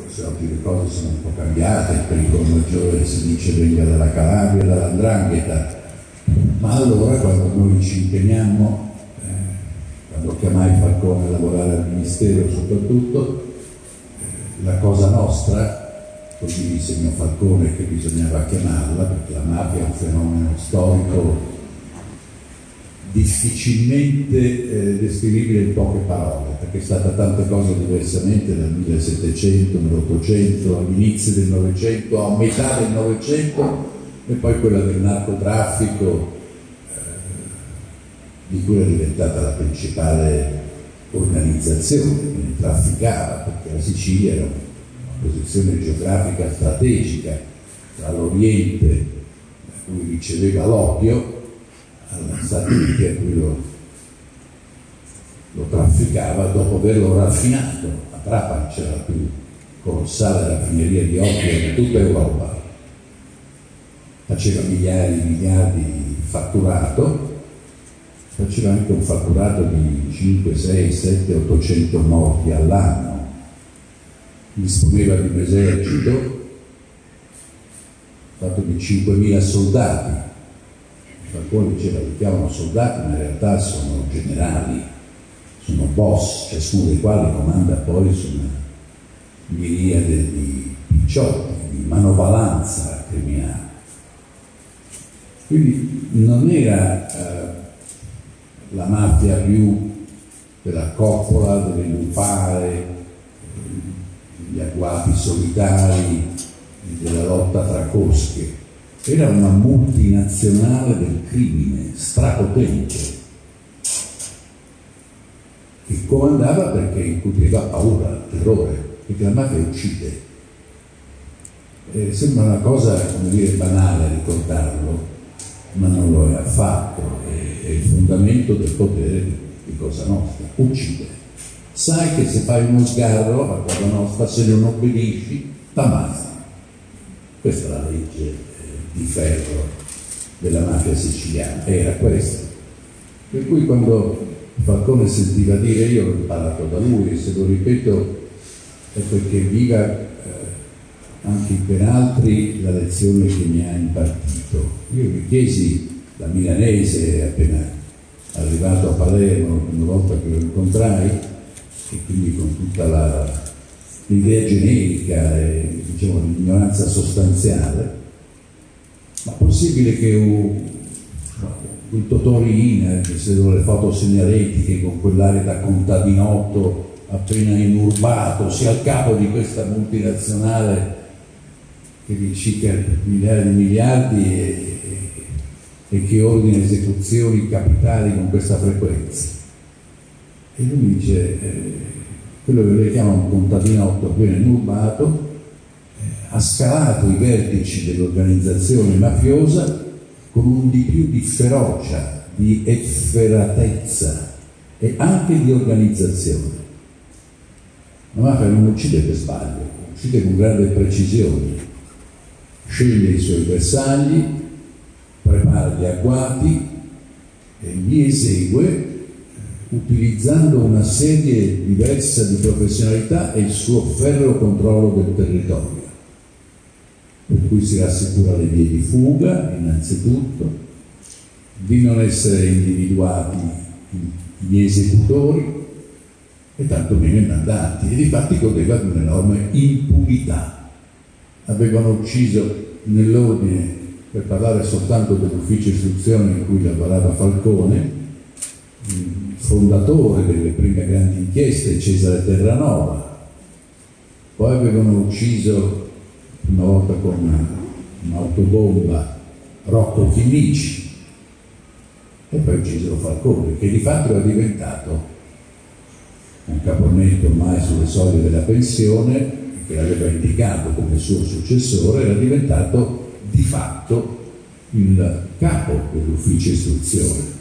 forse oggi le cose sono un po' cambiate, il pericolo maggiore si dice venga dalla Calabria, dall'Andrangheta, ma allora quando noi ci impegniamo, eh, quando chiamai Falcone a lavorare al Ministero soprattutto, eh, la cosa nostra, così insegnò Falcone che bisognava chiamarla, perché la mafia è un fenomeno storico difficilmente eh, descrivibile in poche parole, perché è stata tante cose diversamente dal 1700, nell'Ottocento, all'inizio del Novecento, a metà del Novecento e poi quella del narcotraffico eh, di cui è diventata la principale organizzazione, quindi trafficava, perché la Sicilia era una posizione geografica strategica tra l'Oriente, da cui riceveva l'oppio, Stati Uniti a cui lo, lo, trafficava dopo averlo raffinato. A Trapani c'era la più. Colossale raffineria di oppio di tutta Europa, faceva migliaia di miliardi di fatturato, faceva anche un fatturato di 5, 6, 7, 800 morti all'anno, disponeva di un esercito fatto di 5.000 soldati, Falcone diceva li chiamano soldati, ma in realtà sono generali, sono boss, ciascuno dei quali comanda poi su una miriade di picciotti, di manovalanza criminale. Quindi non era eh, la mafia più della coppola, dell'ilupare, gli agguati solitari, della lotta tra cosche, era una multinazionale del crimine strapotente che comandava perché incuteva paura, terrore, perché la mafia uccide. Eh, sembra una cosa, come dire, banale ricordarlo, ma non lo è affatto, è, è il fondamento del potere di Cosa Nostra, uccide. Sai che se fai uno sgarro a Cosa Nostra, se non obbedisci, t'ammazza. Questa è la legge di ferro della mafia siciliana, era questo. Per cui quando Falcone sentiva dire io l'ho imparato da lui e se lo ripeto è perché viva eh, anche per altri la lezione che mi ha impartito. Io mi chiesi da milanese appena arrivato a Palermo, una volta che lo incontrai, e quindi con tutta la, l'idea generica e diciamo, l'ignoranza sostanziale, ma possibile che un, un Totorina, che se le foto segnaletiche con quell'area da contadinotto appena inurbato, sia al capo di questa multinazionale che ricicla miliardi di miliardi e, e, che ordina esecuzioni capitali con questa frequenza. E lui dice, eh, quello che lei chiama un contadinotto appena inurbato, ha scalato i vertici dell'organizzazione mafiosa con un di più di ferocia, di efferatezza e anche di organizzazione. La mafia non uccide per sbaglio, uccide con grande precisione, sceglie i suoi bersagli, prepara gli agguati e li esegue utilizzando una serie diversa di professionalità e il suo ferreo controllo del territorio per cui si rassicura le vie di fuga innanzitutto, di non essere individuati gli esecutori e tantomeno i mandanti e di fatti godeva di un'enorme impunità. Avevano ucciso nell'ordine, per parlare soltanto dell'ufficio istruzione in cui lavorava Falcone, fondatore delle prime grandi inchieste, Cesare Terranova, poi avevano ucciso una volta con un'autobomba Rocco Chimici e poi Giselo Falcone, che di fatto era diventato un caponnetto ormai sulle soglie della pensione, che l'aveva indicato come suo successore, era diventato di fatto il capo dell'ufficio istruzione.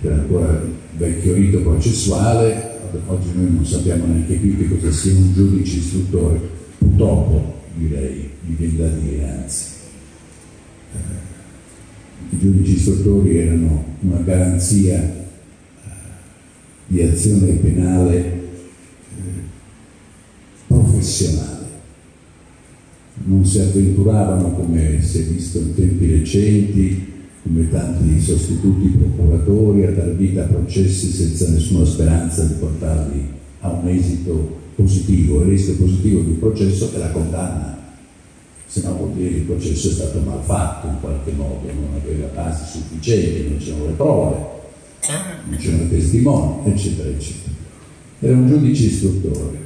C'era ancora il vecchio rito processuale, oggi noi non sappiamo neanche più che cosa sia un giudice istruttore, purtroppo direi, da dire anzi. Eh, I giudici istruttori erano una garanzia eh, di azione penale eh, professionale. Non si avventuravano, come si è visto in tempi recenti, come tanti sostituti procuratori, a dar vita a processi senza nessuna speranza di portarli a un esito positivo. E l'esito positivo di un processo è la condanna se no vuol dire che il processo è stato mal fatto in qualche modo, non aveva basi sufficienti, non c'erano le prove, non c'erano i testimoni, eccetera, eccetera. Era un giudice istruttore,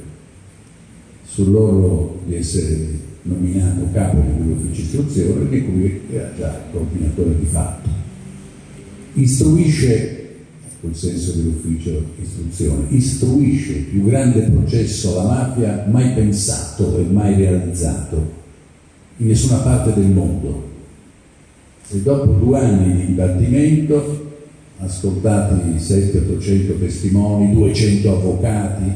sull'orlo di essere nominato capo di quell'ufficio istruzione, di cui era già coordinatore di fatto. Istruisce, col senso dell'ufficio istruzione, istruisce il più grande processo alla mafia mai pensato e mai realizzato in nessuna parte del mondo. E dopo due anni di dibattimento, ascoltati 700-800 testimoni, 200 avvocati,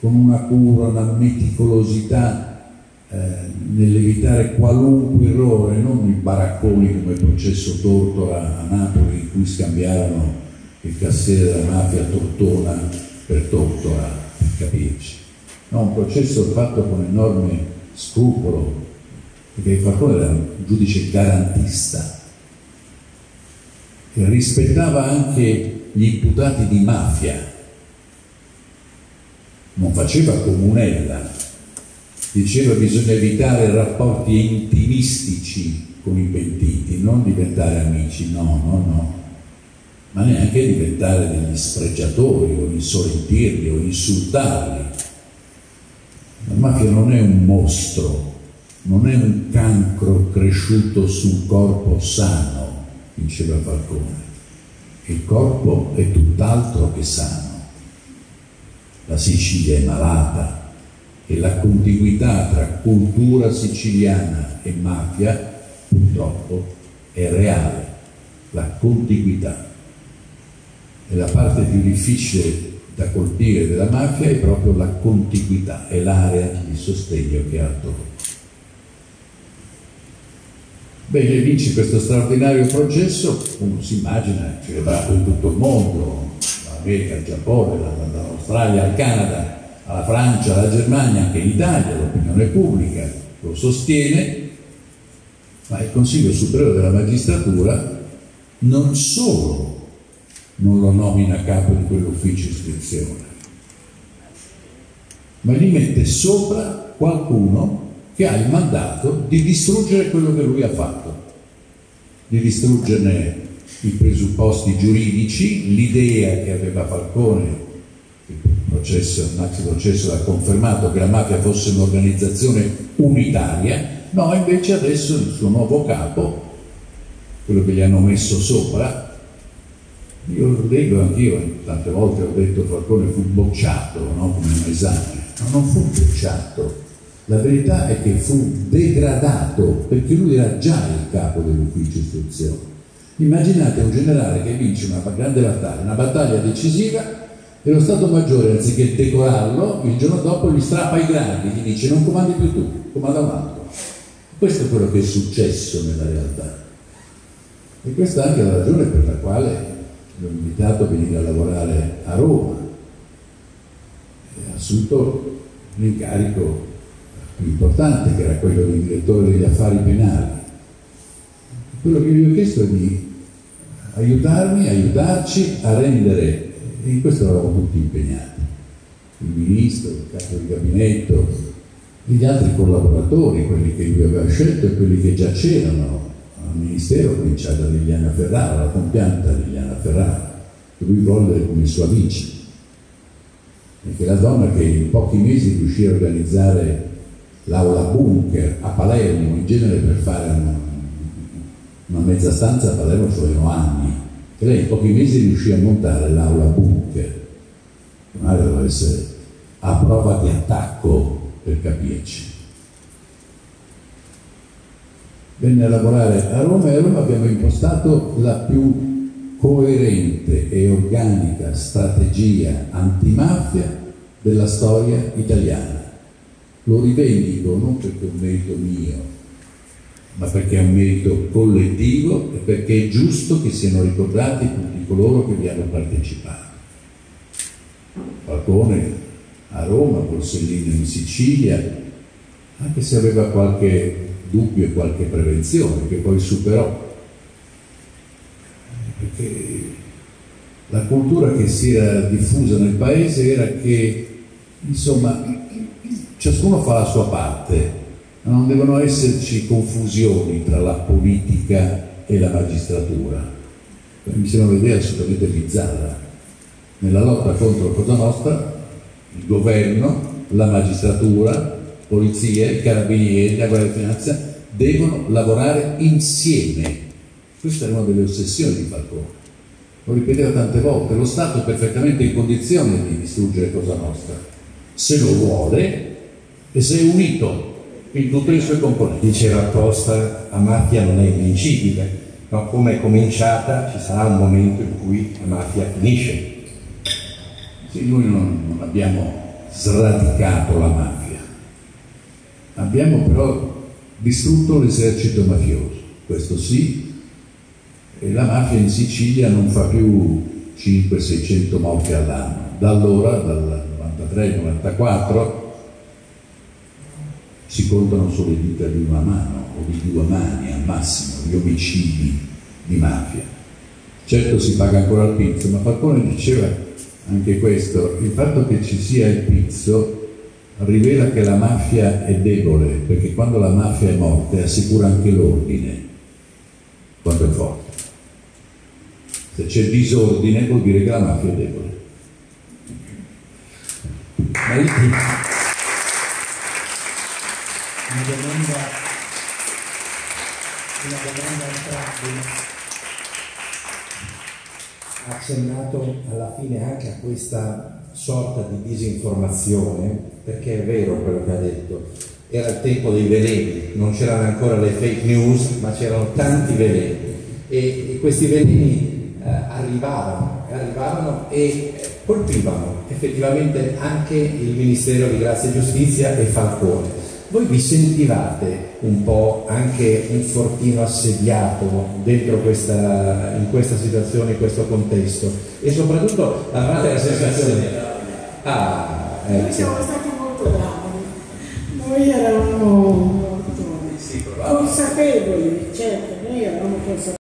con una cura, una meticolosità eh, nell'evitare qualunque errore, non i baracconi come il processo Tortora a Napoli in cui scambiarono il cassiere della mafia Tortona per Tortora, per capirci. No, un processo fatto con enorme scrupolo, perché Falcone era un giudice garantista che rispettava anche gli imputati di mafia, non faceva comunella, diceva bisogna evitare rapporti intimistici con i pentiti, non diventare amici, no, no, no, ma neanche diventare degli spregiatori o insolentirli o insultarli. La mafia non è un mostro, non è un cancro cresciuto sul corpo sano, diceva Falcone. Il corpo è tutt'altro che sano. La Sicilia è malata e la contiguità tra cultura siciliana e mafia purtroppo è reale. La contiguità. E la parte più difficile da colpire della mafia è proprio la contiguità, è l'area di sostegno che ha attorno. Bene, vinci questo straordinario processo, uno si immagina celebrato in tutto il mondo, l'America, il Giappone, dall'Australia al Canada, alla Francia, alla Germania, anche in Italia, l'opinione pubblica lo sostiene, ma il Consiglio Superiore della Magistratura non solo non lo nomina capo di quell'ufficio iscrizione, ma gli mette sopra qualcuno che ha il mandato di distruggere quello che lui ha fatto, di distruggerne i presupposti giuridici, l'idea che aveva Falcone, il processo, il maxi processo ha confermato che la mafia fosse un'organizzazione unitaria, no, invece adesso il suo nuovo capo, quello che gli hanno messo sopra, io lo leggo anch'io, tante volte ho detto Falcone fu bocciato no? come un esame, ma non fu bocciato, la verità è che fu degradato perché lui era già il capo dell'ufficio istruzione. Immaginate un generale che vince una grande battaglia, una battaglia decisiva e lo Stato Maggiore, anziché decorarlo, il giorno dopo gli strappa i gradi, gli dice non comandi più tu, comanda un altro. Questo è quello che è successo nella realtà. E questa è anche la ragione per la quale l'ho invitato a venire a lavorare a Roma. E ha assunto l'incarico più importante, che era quello di direttore degli affari penali. Quello che vi ho chiesto è di aiutarmi, aiutarci a rendere, e in questo eravamo tutti impegnati, il ministro, il capo di gabinetto, gli altri collaboratori, quelli che lui aveva scelto e quelli che già c'erano ministero, cominciato da Liliana Ferrara, la compianta Liliana Ferrara, che lui volle come sua vice. Perché la donna che in pochi mesi riuscì a organizzare l'aula bunker a Palermo, in genere per fare una, una mezza stanza a Palermo ci vogliono anni, e lei in pochi mesi riuscì a montare l'aula bunker, un'area doveva essere a prova di attacco per capirci. Venne a lavorare a Roma e a Roma abbiamo impostato la più coerente e organica strategia antimafia della storia italiana lo rivendico non perché è un merito mio, ma perché è un merito collettivo e perché è giusto che siano ricordati tutti coloro che vi hanno partecipato. Falcone a Roma, Borsellino in Sicilia, anche se aveva qualche dubbio e qualche prevenzione che poi superò. Perché la cultura che si era diffusa nel paese era che, insomma, ciascuno fa la sua parte, ma non devono esserci confusioni tra la politica e la magistratura. Mi sembra un'idea assolutamente bizzarra. Nella lotta contro Cosa Nostra, il governo, la magistratura, polizia, i carabinieri, la guardia di finanza devono lavorare insieme. Questa è una delle ossessioni di Falcone. Lo ripeteva tante volte, lo Stato è perfettamente in condizione di distruggere Cosa Nostra, se lo vuole e se è unito in tutte le sue componenti. Diceva apposta, la mafia non è invincibile, ma come è cominciata ci sarà un momento in cui la mafia finisce. Sì, noi non, non abbiamo sradicato la mafia, abbiamo però distrutto l'esercito mafioso, questo sì, e la mafia in Sicilia non fa più 500-600 morti all'anno, da allora, dal 93-94, si contano solo le dita di una mano o di due mani al massimo gli omicidi di mafia. Certo si paga ancora il pizzo, ma Falcone diceva anche questo, il fatto che ci sia il pizzo rivela che la mafia è debole, perché quando la mafia è morta assicura anche l'ordine, quando è forte. Se c'è disordine vuol dire che la mafia è debole. Una domanda, una domanda. Ha accennato alla fine anche a questa sorta di disinformazione, perché è vero quello che ha detto, era il tempo dei veleni, non c'erano ancora le fake news, ma c'erano tanti veleni e, e questi veleni eh, arrivavano, arrivavano e eh, colpivano effettivamente anche il Ministero di Grazia e Giustizia e Falcone. Voi vi sentivate un po' anche un fortino assediato dentro questa, in questa situazione, in questo contesto e soprattutto avevate la sensazione... Ah, ecco. Noi siamo stati molto bravi, noi eravamo molto consapevoli, certo, noi eravamo consapevoli.